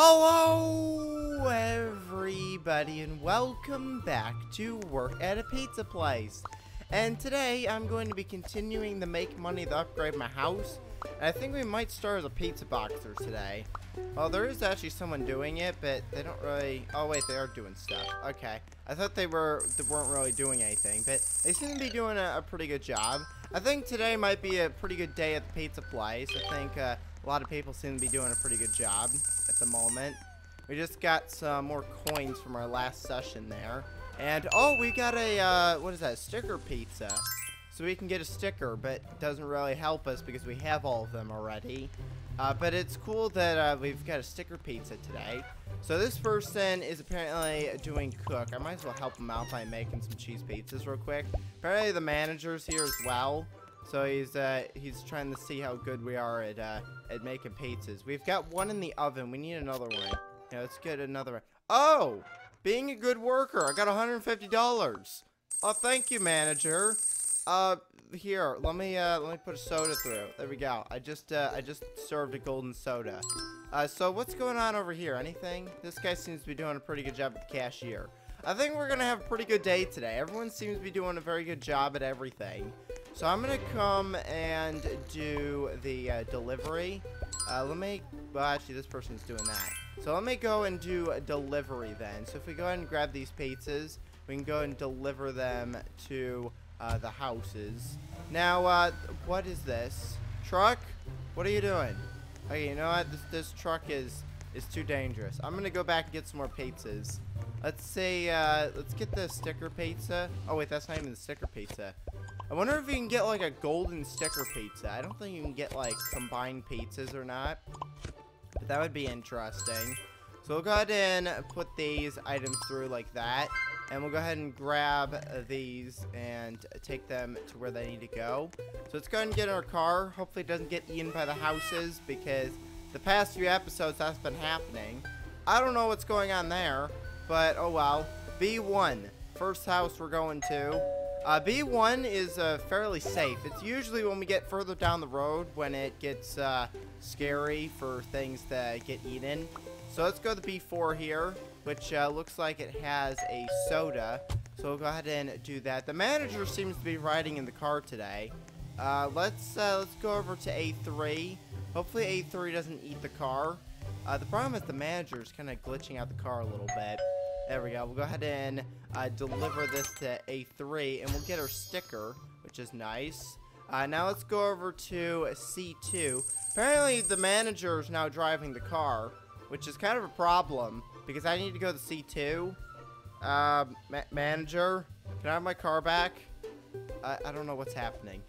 Hello, everybody, and welcome back to work at a pizza place. And today, I'm going to be continuing to make money to upgrade my house. And I think we might start as a pizza boxer today. Well, there is actually someone doing it, but they don't really... Oh, wait, they are doing stuff. Okay. I thought they, were, they weren't really doing anything, but they seem to be doing a, a pretty good job. I think today might be a pretty good day at the pizza place. I think uh, a lot of people seem to be doing a pretty good job the moment. We just got some more coins from our last session there. And, oh, we got a, uh, what is that, sticker pizza. So we can get a sticker, but it doesn't really help us because we have all of them already. Uh, but it's cool that uh, we've got a sticker pizza today. So this person is apparently doing cook. I might as well help him out by making some cheese pizzas real quick. Apparently the manager's here as well. So he's uh, he's trying to see how good we are at uh, at making pizzas. We've got one in the oven. We need another one. Yeah, let's get another one. Oh! Being a good worker, I got $150. Oh, thank you, manager. Uh, here, let me, uh, let me put a soda through. There we go. I just, uh, I just served a golden soda. Uh, so what's going on over here? Anything? This guy seems to be doing a pretty good job at the cashier. I think we're gonna have a pretty good day today. Everyone seems to be doing a very good job at everything. So I'm gonna come and do the uh, delivery. Uh, let me, well actually this person's doing that. So let me go and do a delivery then. So if we go ahead and grab these pizzas, we can go and deliver them to uh, the houses. Now, uh, what is this? Truck? What are you doing? Okay, you know what? This, this truck is is too dangerous. I'm gonna go back and get some more pizzas. Let's say, uh, let's get the sticker pizza. Oh wait, that's not even the sticker pizza. I wonder if you can get like a golden sticker pizza. I don't think you can get like combined pizzas or not. But that would be interesting. So we'll go ahead and put these items through like that. And we'll go ahead and grab these and take them to where they need to go. So let's go ahead and get in our car. Hopefully it doesn't get eaten by the houses because the past few episodes that's been happening. I don't know what's going on there, but oh well. B1, first house we're going to. Uh, B1 is uh, fairly safe. It's usually when we get further down the road when it gets uh, scary for things to get eaten. So let's go to B4 here, which uh, looks like it has a soda. So we'll go ahead and do that. The manager seems to be riding in the car today. Uh, let's uh, let's go over to A3. Hopefully A3 doesn't eat the car. the problem is the manager is kind of glitching out the car a little bit. There we go. We'll go ahead and uh, deliver this to A3, and we'll get our sticker, which is nice. Uh, now let's go over to C2. Apparently, the manager is now driving the car, which is kind of a problem, because I need to go to C2. Uh, ma manager, can I have my car back? I, I don't know what's happening.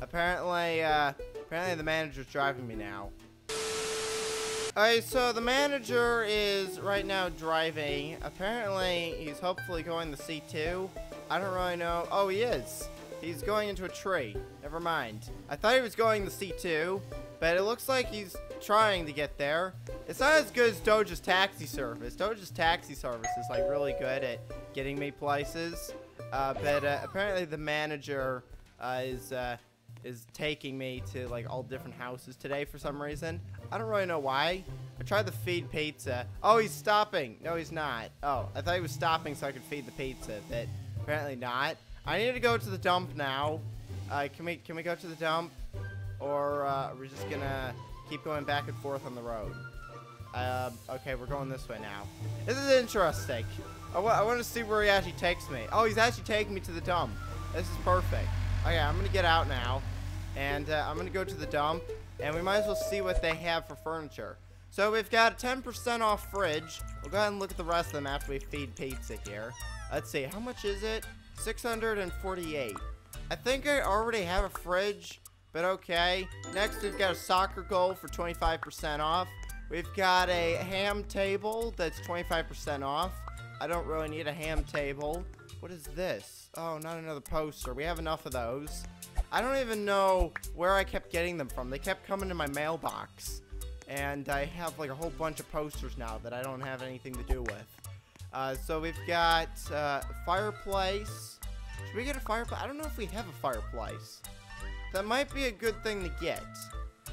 Apparently, uh, apparently the manager's driving me now. Alright, so the manager is right now driving. Apparently, he's hopefully going to C2. I don't really know. Oh, he is. He's going into a tree. Never mind. I thought he was going to C2, but it looks like he's trying to get there. It's not as good as Doja's taxi service. Doja's taxi service is like really good at getting me places. Uh, but uh, apparently the manager uh, is uh, is taking me to like all different houses today for some reason. I don't really know why. I tried to feed pizza. Oh, he's stopping. No, he's not. Oh, I thought he was stopping so I could feed the pizza, but apparently not. I need to go to the dump now. Uh, can we can we go to the dump, or uh, are we just gonna keep going back and forth on the road? Uh, okay, we're going this way now. This is interesting. I, I want to see where he actually takes me. Oh, he's actually taking me to the dump. This is perfect. Okay, I'm gonna get out now, and uh, I'm gonna go to the dump. And we might as well see what they have for furniture. So we've got a 10% off fridge. We'll go ahead and look at the rest of them after we feed pizza here. Let's see, how much is it? 648. I think I already have a fridge, but okay. Next, we've got a soccer goal for 25% off. We've got a ham table that's 25% off. I don't really need a ham table. What is this? Oh, not another poster. We have enough of those. I don't even know where I kept getting them from. They kept coming to my mailbox. And I have like a whole bunch of posters now that I don't have anything to do with. Uh, so we've got uh, fireplace. Should we get a fireplace? I don't know if we have a fireplace. That might be a good thing to get.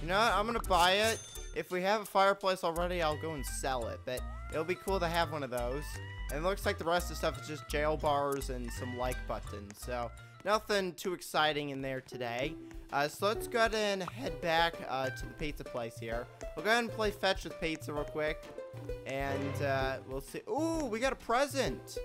You know what? I'm to buy it. if we have a fireplace already, I'll go and sell it. But it'll be cool to have one of those. And it looks like the rest of the stuff is just jail bars and some like buttons. So nothing too exciting in there today. Uh, so let's go ahead and head back uh, to the pizza place here. We'll go ahead and play fetch with pizza real quick. And uh, we'll see. Ooh, we got a present.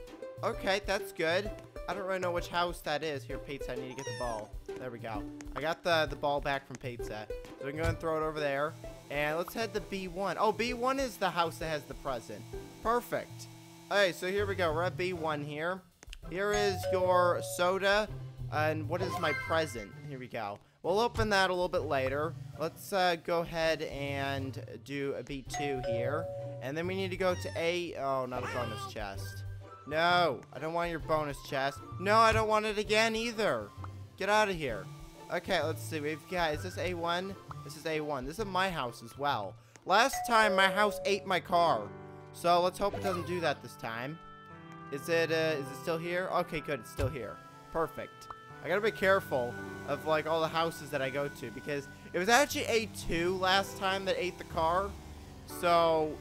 Okay, that's good. I don't really know which house that is. Here, pizza, I need to get the ball. There we go. I got the, the ball back from pizza. So we can go and throw it over there. And let's head to B1. Oh, B1 is the house that has the present. Perfect. Okay, so here we go. We're at B1 here. Here is your soda. And what is my present? Here we go. We'll open that a little bit later. Let's uh, go ahead and do a B2 here. And then we need to go to A. Oh, not a bonus chest. No, I don't want your bonus chest. No, I don't want it again either. Get out of here. Okay, let's see. We've got, is this A1? This is A1. This is my house as well. Last time, my house ate my car. So let's hope it doesn't do that this time. Is it, uh, is it still here? Okay, good. It's still here. Perfect. I gotta be careful of like all the houses that I go to because it was actually A2 last time that ate the car. So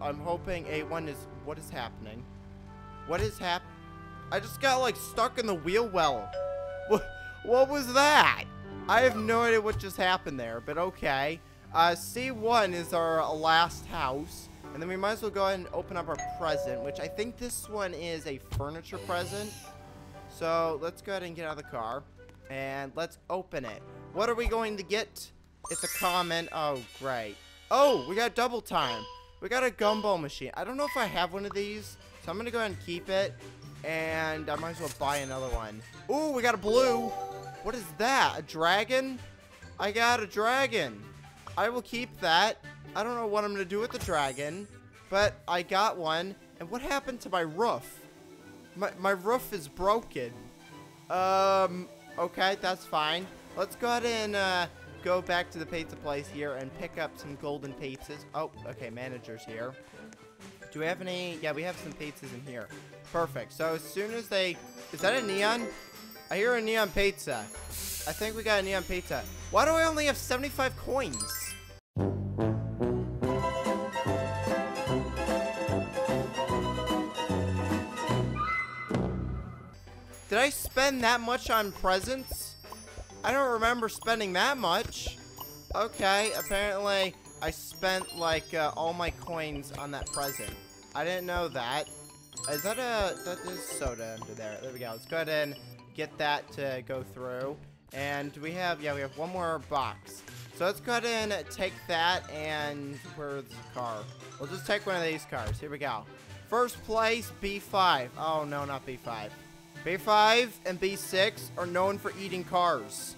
I'm hoping A1 is what is happening. What is hap? I just got like stuck in the wheel well. What, what was that? I have no idea what just happened there, but okay. Uh, C1 is our last house. And then we might as well go ahead and open up our present, which I think this one is a furniture present. So let's go ahead and get out of the car. And let's open it. What are we going to get? It's a comment. Oh, great. Oh, we got double time. We got a gumball machine. I don't know if I have one of these. So I'm going to go ahead and keep it. And I might as well buy another one. Ooh, we got a blue. What is that? A dragon? I got a dragon. I will keep that. I don't know what I'm going to do with the dragon. But I got one. And what happened to my roof? My, my roof is broken. Um, okay, that's fine. Let's go ahead and uh, go back to the pizza place here and pick up some golden pizzas. Oh, okay, manager's here. Do we have any? Yeah, we have some pizzas in here. Perfect. So as soon as they... Is that a neon? I hear a neon pizza. I think we got a neon pizza. Why do I only have 75 coins? I spend that much on presents? I don't remember spending that much. Okay, apparently I spent like uh, all my coins on that present. I didn't know that. Is that a, that is soda under there. There we go. Let's go ahead and get that to go through. And we have, yeah, we have one more box. So let's go ahead and take that and where's the car? We'll just take one of these cars. Here we go. First place, B5. Oh, no, not B5. B5 and B6 are known for eating cars.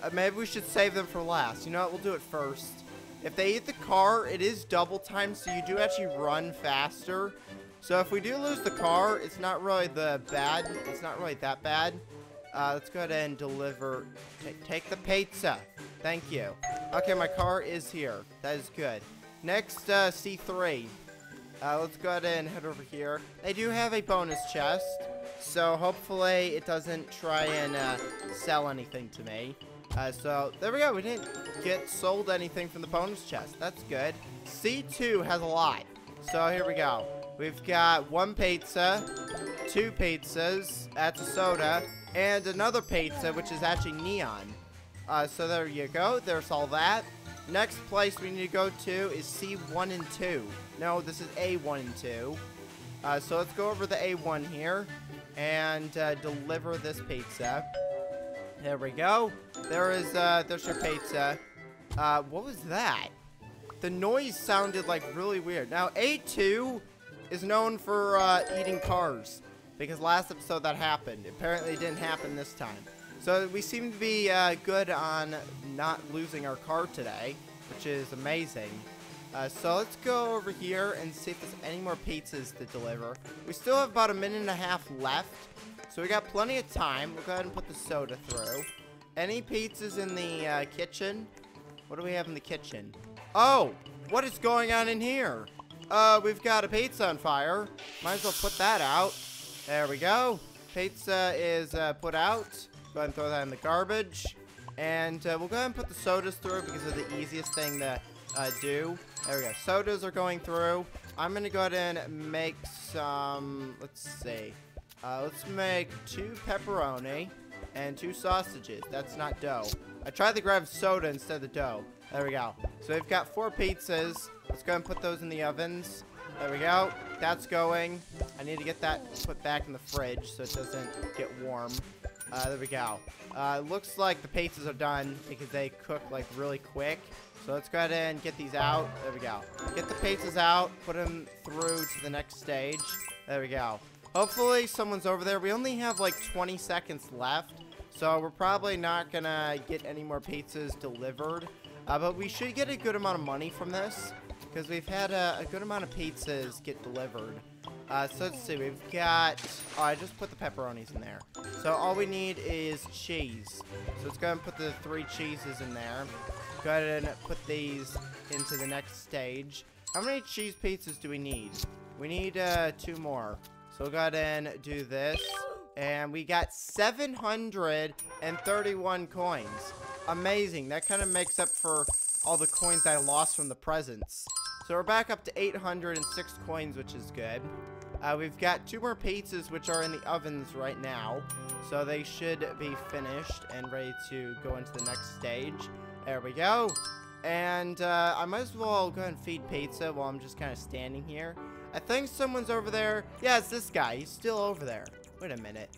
Uh, maybe we should save them for last. You know what? We'll do it first. If they eat the car, it is double time, so you do actually run faster. So if we do lose the car, it's not really the bad. It's not really that bad. Uh, let's go ahead and deliver. take the pizza. Thank you. Okay, my car is here. That is good. Next, uh, C3. Uh, let's go ahead and head over here. They do have a bonus chest. So hopefully it doesn't try and uh, sell anything to me. Uh, so there we go. We didn't get sold anything from the bonus chest. That's good. C2 has a lot. So here we go. We've got one pizza, two pizzas, that's a soda, and another pizza, which is actually neon. Uh, so there you go. There's all that. Next place we need to go to is C1 and 2. No, this is A1 and 2. Uh, so let's go over the A1 here and uh, deliver this pizza. There we go. There is, uh, there's your pizza. Uh, what was that? The noise sounded like really weird. Now, A2 is known for uh, eating cars because last episode that happened. Apparently it didn't happen this time. So we seem to be uh, good on not losing our car today, which is amazing. Uh, so let's go over here and see if there's any more pizzas to deliver. We still have about a minute and a half left. So we got plenty of time. We'll go ahead and put the soda through. Any pizzas in the uh, kitchen? What do we have in the kitchen? Oh, what is going on in here? Uh, we've got a pizza on fire. Might as well put that out. There we go. Pizza is uh, put out. Go ahead and throw that in the garbage. And uh, we'll go ahead and put the sodas through because they're the easiest thing to uh, do. There we go. Sodas are going through. I'm gonna go ahead and make some. Let's see. Uh, let's make two pepperoni and two sausages. That's not dough. I tried to grab soda instead of the dough. There we go. So we've got four pizzas. Let's go and put those in the ovens. There we go. That's going. I need to get that put back in the fridge so it doesn't get warm. Uh, there we go. Uh, looks like the pizzas are done because they cook like really quick. So let's go ahead and get these out. There we go. Get the pizzas out. Put them through to the next stage. There we go. Hopefully someone's over there. We only have like 20 seconds left. So we're probably not to get any more pizzas delivered. Uh, but we should get a good amount of money from this. Because we've had a, a, good amount of pizzas get delivered. Uh, so let's see. We've got... Oh, I just put the pepperonis in there. So all we need is cheese. So let's go and put the three cheeses in there. Go ahead and put these into the next stage. How many cheese pizzas do we need? We need uh, two more. So we'll go ahead and do this. And we got 731 coins. Amazing. That kind of makes up for all the coins I lost from the presents. So we're back up to 806 coins, which is good. Uh, we've got two more pizzas, which are in the ovens right now. So they should be finished and ready to go into the next stage. There we go. And uh, I might as well go ahead and feed pizza while I'm just kind of standing here. I think someone's over there. Yeah, it's this guy. He's still over there. Wait a minute.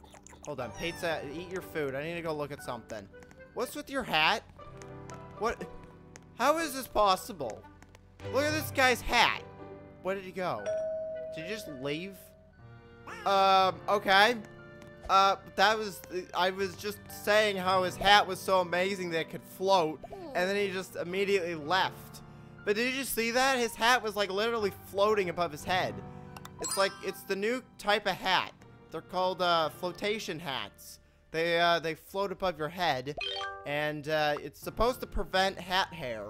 Hold on. Pizza, eat your food. I need to go look at something. What's with your hat? What? How is this possible? Look at this guy's hat. Where did he go? Did he just leave? Um, okay. Uh, that was, I was just saying how his hat was so amazing that it could float, and then he just immediately left. But did you see that? His hat was like literally floating above his head. It's like, it's the new type of hat. They're called, uh, flotation hats. They, uh, they float above your head, and, uh, it's supposed to prevent hat hair.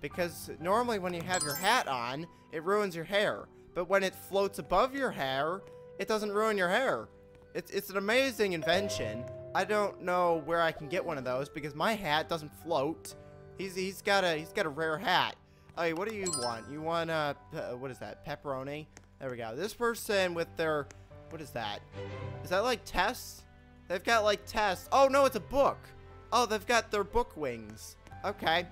Because normally when you have your hat on, it ruins your hair. But when it floats above your hair, it doesn't ruin your hair. It's, it's an amazing invention. I don't know where I can get one of those because my hat doesn't float. He's, he's got a he's got a rare hat. Hey, what do you want? You want uh, what is that? Pepperoni? There we go. This person with their what is that? Is that like tests? They've got like tests. Oh no, it's a book. Oh, they've got their book wings. Okay,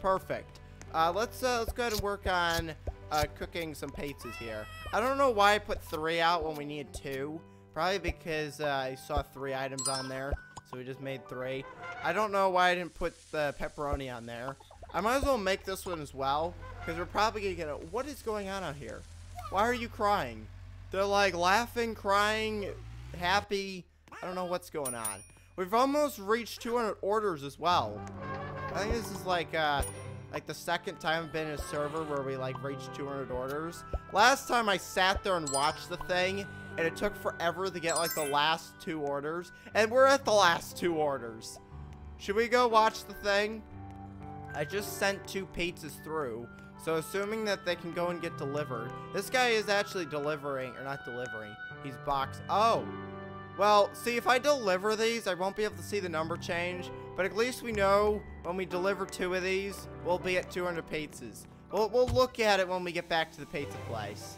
perfect. Uh, let's uh, let's go ahead and work on uh, cooking some pizzas here. I don't know why I put three out when we need two. Probably because uh, I saw three items on there, so we just made three. I don't know why I didn't put the pepperoni on there. I might as well make this one as well, because we're probably going to get a... What is going on out here? Why are you crying? They're like laughing, crying, happy. I don't know what's going on. We've almost reached 200 orders as well. I think this is like, uh, like the second time I've been in a server where we like reached 200 orders. Last time I sat there and watched the thing, and it took forever to get like the last two orders. And we're at the last two orders. Should we go watch the thing? I just sent two pizzas through. So assuming that they can go and get delivered. This guy is actually delivering, or not delivering. He's box. Oh. Well, see, if I deliver these, I won't be able to see the number change. But at least we know when we deliver two of these, we'll be at 200 pizzas. We'll, we'll look at it when we get back to the pizza place.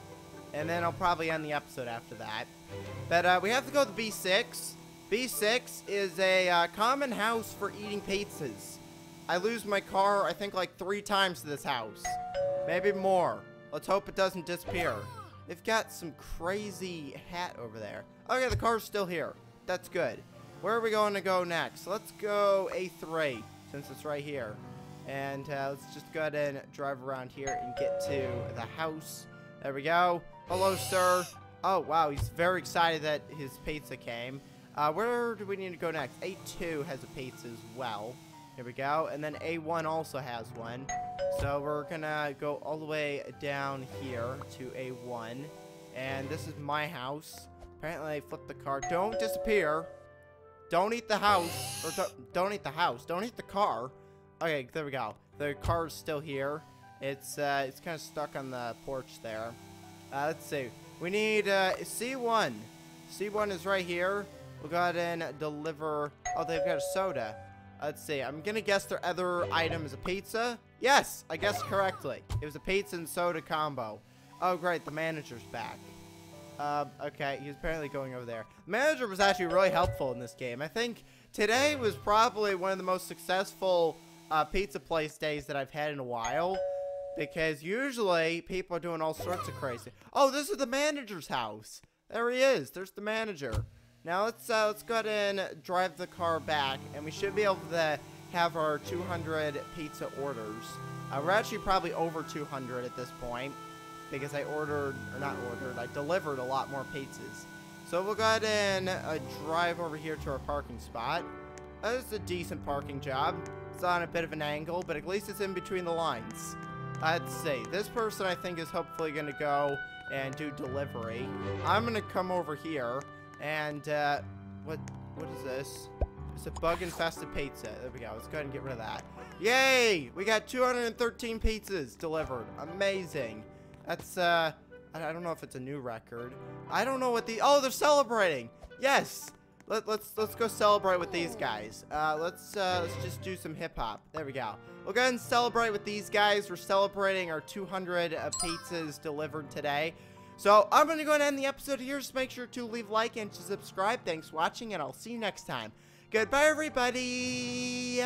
And then I'll probably end the episode after that. But uh, we have to go to B6. B6 is a uh, common house for eating pizzas. I lose my car, I think, like three times to this house. Maybe more. Let's hope it doesn't disappear. They've got some crazy hat over there. Okay, the car's still here. That's good. Where are we going to go next? Let's go A3, since it's right here. And uh, let's just go ahead and drive around here and get to the house. There we go. Hello, sir. Oh, wow. He's very excited that his pizza came. Uh, where do we need to go next? A2 has a pizza as well. Here we go. And then A1 also has one. So we're going to go all the way down here to A1. And this is my house. Apparently I flipped the car. Don't disappear. Don't eat the house. Or don't, don't eat the house. Don't eat the car. Okay, there we go. The car is still here. It's, uh, it's kind of stuck on the porch there. Uh, let's see. We need uh, C1. C1 is right here. We'll go ahead and deliver. Oh, they've got a soda. Let's see. I'm going to guess their other item is a pizza. Yes, I guessed correctly. It was a pizza and soda combo. Oh, great, the manager's back. Uh, okay, he's apparently going over there. The manager was actually really helpful in this game. I think today was probably one of the most successful uh, pizza place days that I've had in a while. Because usually people are doing all sorts of crazy. Oh, this is the manager's house. There he is. There's the manager. Now let's uh, let's go ahead and drive the car back, and we should be able to have our 200 pizza orders. Uh, we're actually probably over 200 at this point because I ordered, or not ordered, I delivered a lot more pizzas. So we'll go ahead and uh, drive over here to our parking spot. That is a decent parking job. It's on a bit of an angle, but at least it's in between the lines. Let's see. This person, I think, is hopefully going to go and do delivery. I'm going to come over here, and, uh, what, what is this? It's a bug-infested pizza. There we go. Let's go ahead and get rid of that. Yay! We got 213 pizzas delivered. Amazing. That's, uh, I don't know if it's a new record. I don't know what the, oh, they're celebrating. Yes. Let, let's let's go celebrate with these guys. Uh, let's uh, let's just do some hip hop. There we go. We'll go ahead and celebrate with these guys. We're celebrating our 200 uh, pizzas delivered today. So I'm gonna go ahead and end the episode here. Just make sure to leave like and to subscribe. Thanks for watching, and I'll see you next time. Goodbye, everybody.